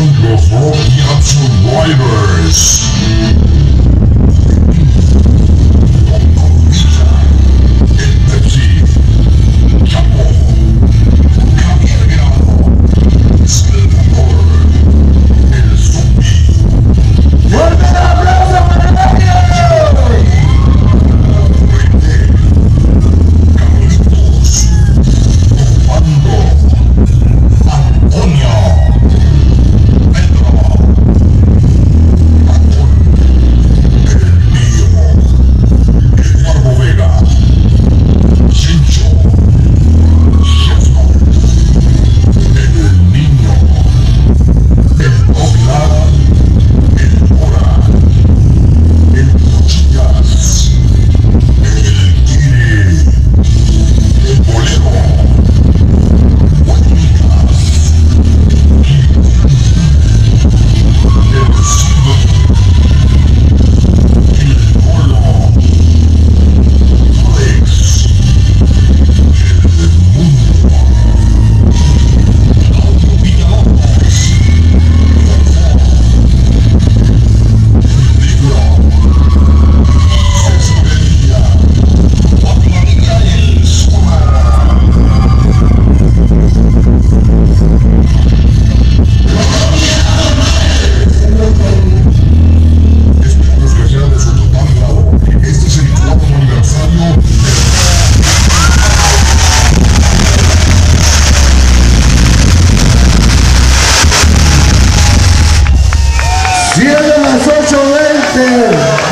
Sound of Rocky Action Riders.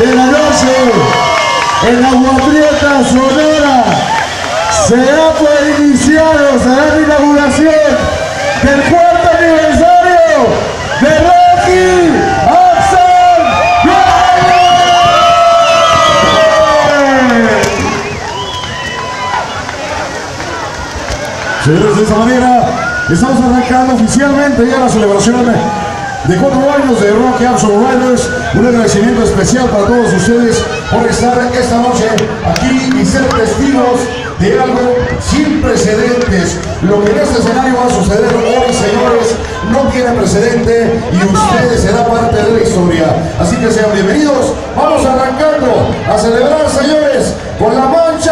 De la noche en Agua Prieta, Sonora. Se da por iniciado, será la inauguración del cuarto aniversario de Rocky Axel Señores, de esta manera estamos arrancando oficialmente ya la celebración de cuatro años de Rocky Absol Riders. Un agradecimiento especial para todos ustedes por estar esta noche aquí y ser testigos de algo sin precedentes. Lo que en este escenario va a suceder hoy, señores, no tiene precedente y ustedes serán parte de la historia. Así que sean bienvenidos. Vamos arrancando a celebrar, señores, con la mancha.